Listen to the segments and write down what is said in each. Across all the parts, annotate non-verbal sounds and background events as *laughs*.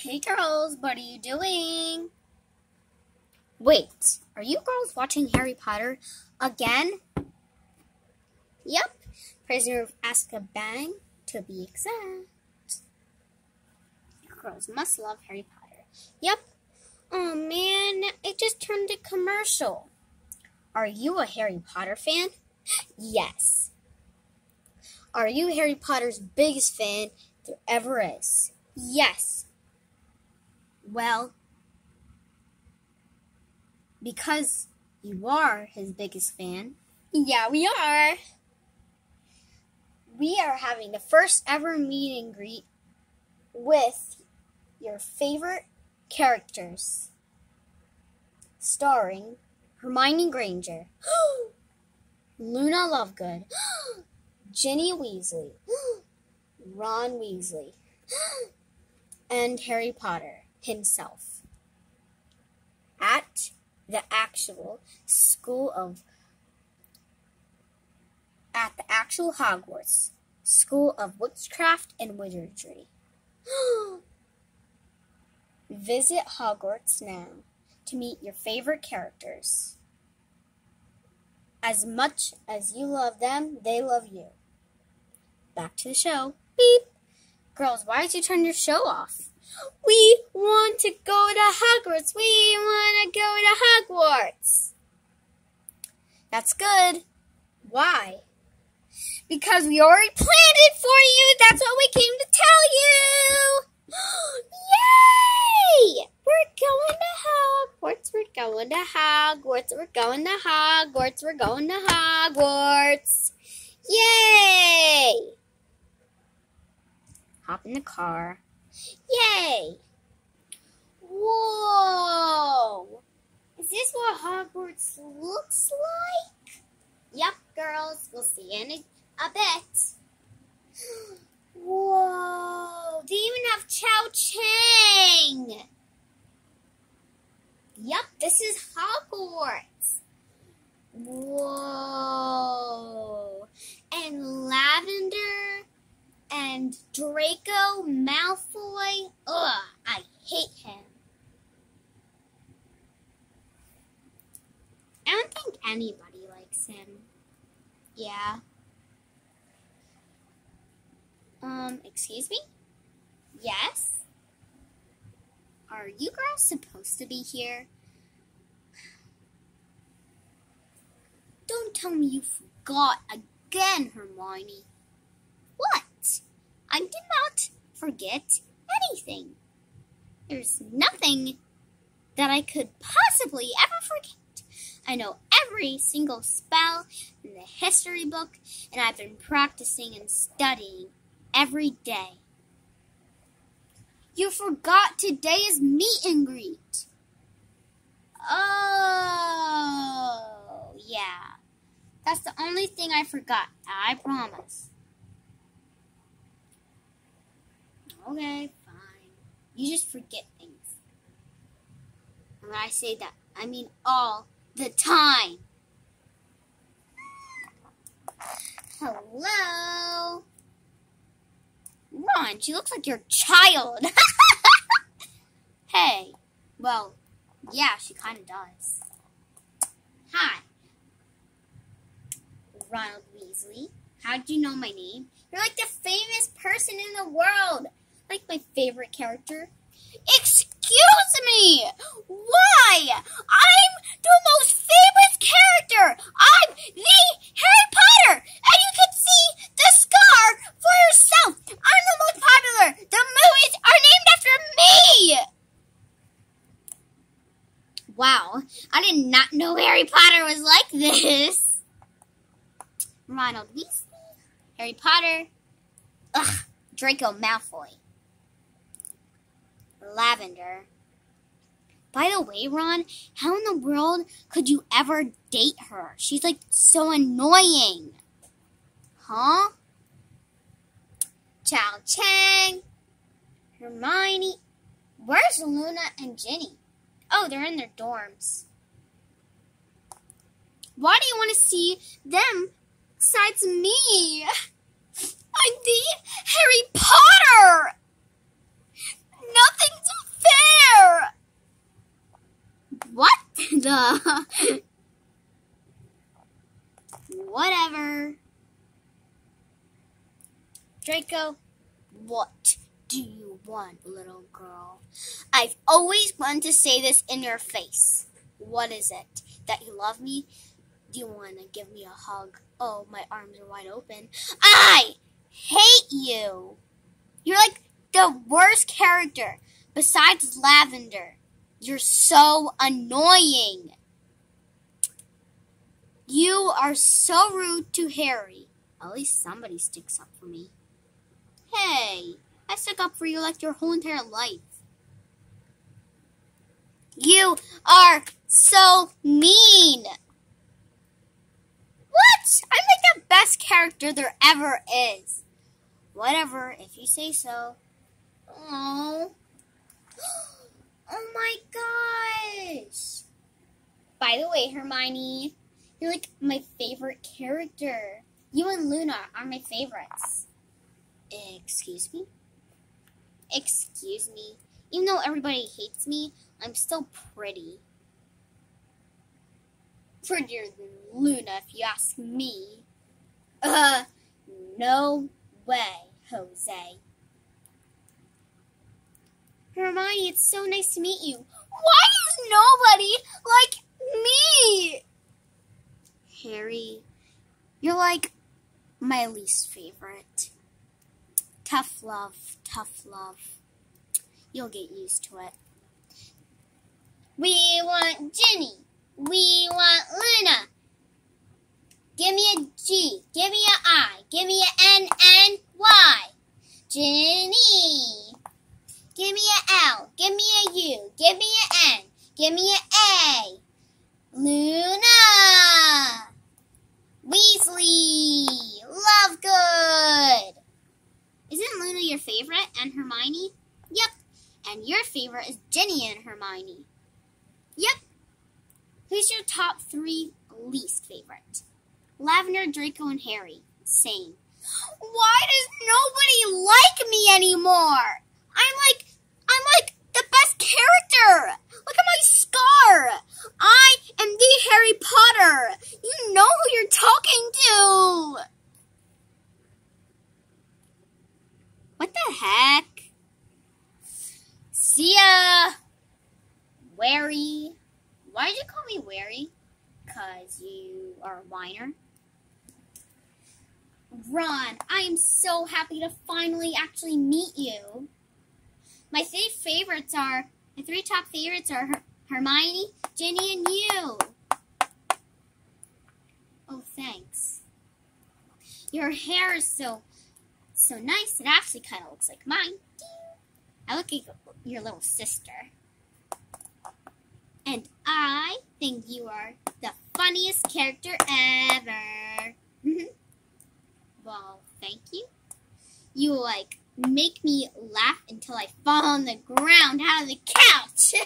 Hey girls, what are you doing? Wait, are you girls watching Harry Potter again? Yep, Prisoner of Azkaban to be exact. You girls must love Harry Potter. Yep. Oh man, it just turned to commercial. Are you a Harry Potter fan? Yes. Are you Harry Potter's biggest fan there ever is? Yes. Well, because you are his biggest fan. Yeah, we are. We are having the first ever meet and greet with your favorite characters, starring Hermione Granger, *gasps* Luna Lovegood, Ginny Weasley, *gasps* Ron Weasley, and Harry Potter himself at the actual school of at the actual Hogwarts School of Witchcraft and Wizardry. *gasps* Visit Hogwarts now to meet your favorite characters. As much as you love them, they love you. Back to the show. Beep. Girls, why did you turn your show off? We want to go to Hogwarts. We want to go to Hogwarts. That's good. Why? Because we already planned it for you. That's what we came to tell you. *gasps* Yay! We're going to Hogwarts. We're going to Hogwarts. We're going to Hogwarts. We're going to Hogwarts. Yay! Hop in the car. Yay! Whoa! Is this what Hogwarts looks like? Yep, girls. We'll see in a, bit. *gasps* Whoa! They even have Cho Chang! Yep, this is Hogwarts. Whoa! And Lavender and Draco Malfoy. Ugh, I hate him. I don't think anybody likes him. Yeah. Um, excuse me? Yes? Are you girls supposed to be here? Don't tell me you forgot again, Hermione. What? I did not forget anything. There's nothing that I could possibly ever forget. I know every single spell in the history book, and I've been practicing and studying every day. You forgot today is meet and greet. Oh, yeah. That's the only thing I forgot. I promise. Okay, fine. You just forget things. And when I say that, I mean all the time. Hello? Ron, she looks like your child. *laughs* hey. Well, yeah, she kind of does. Hi. Ronald Weasley. How'd you know my name? You're like the famous person in the world. Like my favorite character. Excuse me! Why? I'm the most famous character! I'm the Harry Potter! And you can see the scar for yourself! I'm the most popular! The movies are named after me! Wow, I did not know Harry Potter was like this. Ronald Weasley, Harry Potter, ugh, Draco Malfoy. Lavender. By the way, Ron, how in the world could you ever date her? She's like so annoying. Huh? Cho Chang, Hermione. Where's Luna and Ginny? Oh, they're in their dorms. Why do you want to see them besides me? *laughs* I'm the Harry Potter! Nothing's Duh. *laughs* Whatever. Draco, what do you want, little girl? I've always wanted to say this in your face. What is it? That you love me? Do you want to give me a hug? Oh, my arms are wide open. I hate you. You're like the worst character besides Lavender. You're so annoying. You are so rude to Harry. At least somebody sticks up for me. Hey, I stuck up for you like your whole entire life. You are so mean. What? I'm like the best character there ever is. Whatever, if you say so. Oh. Oh my gosh. By the way, Hermione, you're like my favorite character. You and Luna are my favorites. Excuse me? Excuse me. Even though everybody hates me, I'm still pretty. Prettier than Luna, if you ask me. Uh, no way, Jose. Hermione, it's so nice to meet you. Why is nobody like me? Harry, you're like my least favorite. Tough love, tough love. You'll get used to it. We want Ginny. We want Luna. Give me a G. Give me a I. Give me an N N Y. Ginny. Give me an L. Give me a U. Give me an N. Give me an A. Luna. Weasley. Lovegood. Isn't Luna your favorite and Hermione? Yep. And your favorite is Ginny and Hermione. Yep. Who's your top three least favorite? Lavender, Draco, and Harry. Same. *gasps* Why does nobody like me anymore? I'm like, I'm like the best character. Look at my scar. I am the Harry Potter. You know who you're talking to. What the heck? See ya. Wary. Why did you call me Wary? Because you are a whiner. Ron, I am so happy to finally actually meet you. My three favorites are, my three top favorites are Her Hermione, Ginny, and you. Oh, thanks. Your hair is so, so nice. It actually kind of looks like mine. I look like your little sister. And I think you are the funniest character ever. *laughs* well, thank you. You like make me laugh until I fall on the ground out of the couch. *laughs*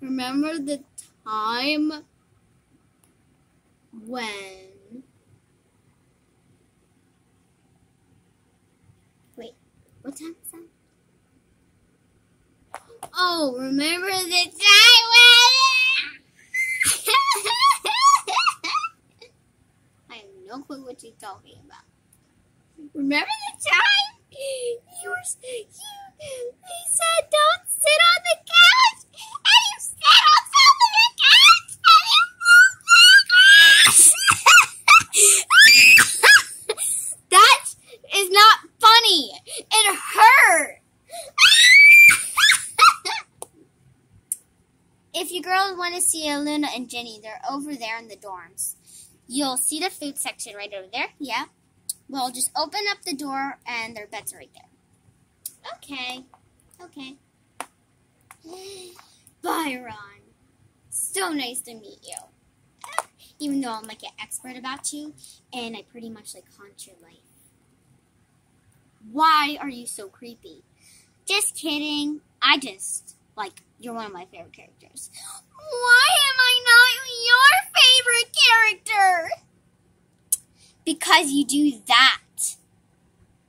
Remember the time when. Wait, what time is that? Oh, remember the time when. *laughs* I have no clue what you're talking about. Remember the time you were you, you said don't sit on the couch and you sat on top of the couch and you *laughs* That is not funny. It hurt. *laughs* if you girls want to see Luna and Ginny, they're over there in the dorms. You'll see the food section right over there. Yeah. Well, just open up the door and their beds are right there. Okay. Okay. *gasps* Hi Ron, So nice to meet you. Even though I'm like an expert about you and I pretty much like haunt your life. Why are you so creepy? Just kidding. I just like you're one of my favorite characters. *gasps* Why am I not your favorite character? Because you do that.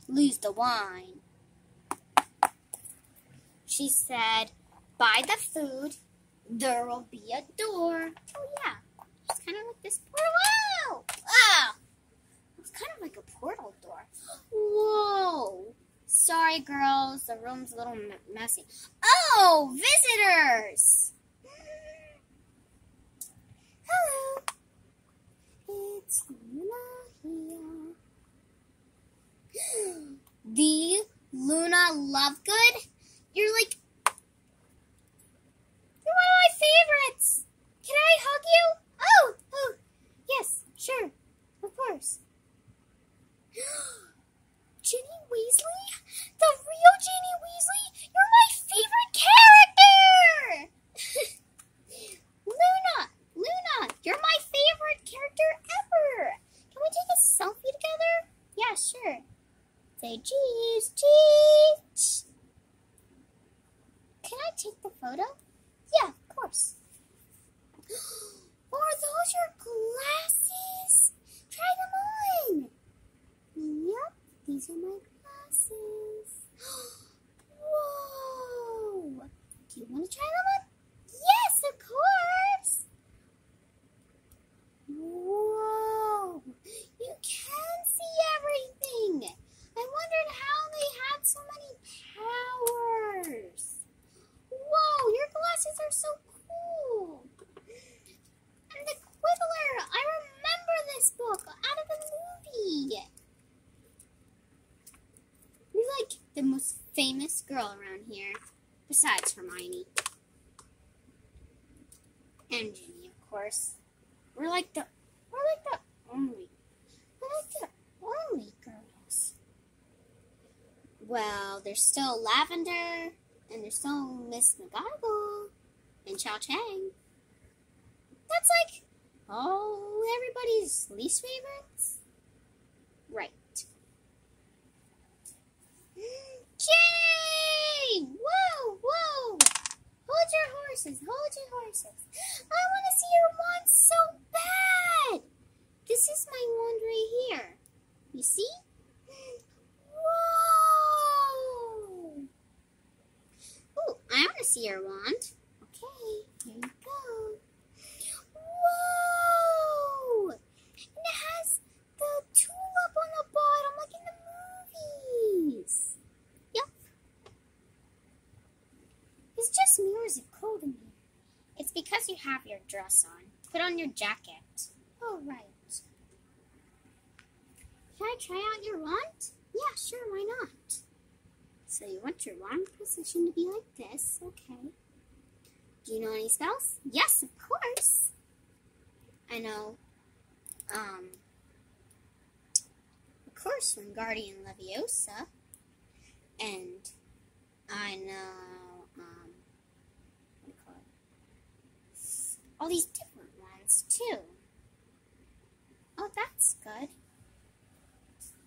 Lose the wine. She said, buy the food there will be a door. Oh yeah, it's kind of like this portal. Ah, it's kind of like a portal door. Whoa. Sorry, girls, the room's a little messy. Oh, visitors! Hello. It's Luna here. The Luna Lovegood? You're like you're one of my favorites. Can I hug you? Oh, oh, yes, sure, of course. *gasps* Ginny Weasley? The real Ginny Weasley? You're my favorite character! *laughs* Luna! Luna! You're my favorite character ever! Can we take a selfie together? Yeah, sure. Say cheese, cheese! Can I take the photo? Yeah, of course. Are those your glasses? Try them on! Yep. These are my glasses. Whoa! Do you want to try them on? Yes, of course! Whoa! You can see everything! I wondered how they had so many powers. Whoa, your glasses are so cool! And the Quibbler! I remember this book out of the movie! You're like the most famous girl around here, besides Hermione. And Ginny, of course. We're like the we're like the only we're like the only girls. Well, there's still Lavender, and there's still Miss McGonagall, and Cho Chang. That's like oh everybody's least favorites. Right. Jay! Whoa, whoa! Hold your horses, hold your horses. I want to see your wand so bad. This is my wand right here. You see? Whoa! Oh, I want to see your wand. Okay, here you go. Whoa! And it has the tulip on the bottom, like in the movies. Yep. It's just me or is it cold in here? It's because you have your dress on. Put on your jacket. Oh, right. Can I try out your wand? Yeah, sure, why not? So you want your wand position to be like this, okay. Do you know any spells? Yes, of course. I know, um, of course, Wingardium Leviosa, and I know, um, what do you call it? All these different ones, too. Oh, that's good.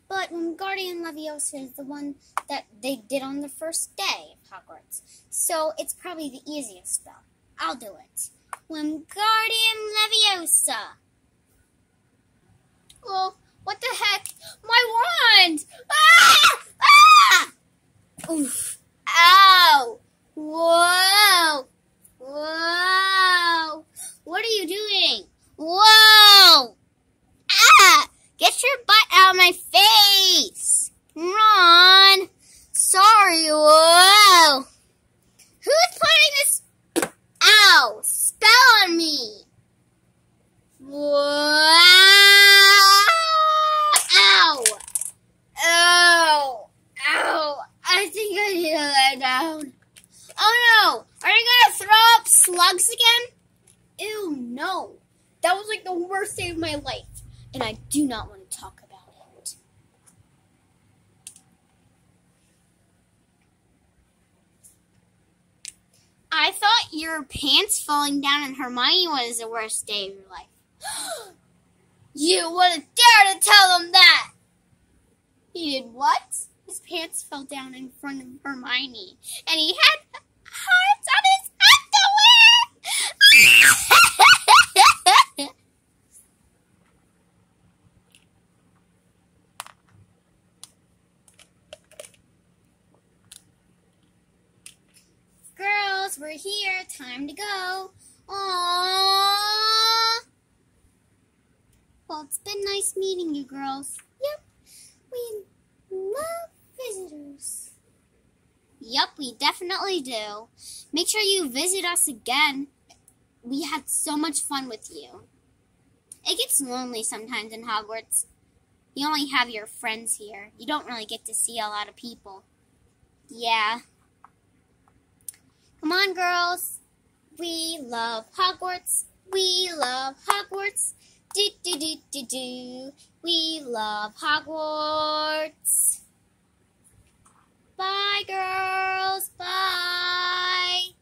But Wingardium Leviosa is the one that they did on the first day of Hogwarts. So it's probably the easiest spell. I'll do it. Wingardium Leviosa. Oh, what the heck? My wand! Ah! Ah! Oof. Ow! Whoa! Whoa! Are you doing? Whoa! Ah! Get your butt out of my face! Ron! Sorry, whoa! Who's putting this ow spell on me? Whoa! Ow! Ow! Ow! I think I need to lie down. Oh no! Are you gonna throw up slugs again? No. That was like the worst day of my life, and I do not want to talk about it. I thought your pants falling down in Hermione was the worst day of your life. *gasps* you wouldn't dare to tell them that! He did what? His pants fell down in front of Hermione, and he had hearts on his underwear! Girls, girls, here. Time to go. Aww. Well, it's been nice meeting you girls. Yep. We love visitors. Yep, we definitely do. Make sure you visit us again. We had so much fun with you. It gets lonely sometimes in Hogwarts. You only have your friends here. You don't really get to see a lot of people. Yeah. Come on, girls. We love Hogwarts. We love Hogwarts. Do do do do do. We love Hogwarts. Bye, girls. Bye.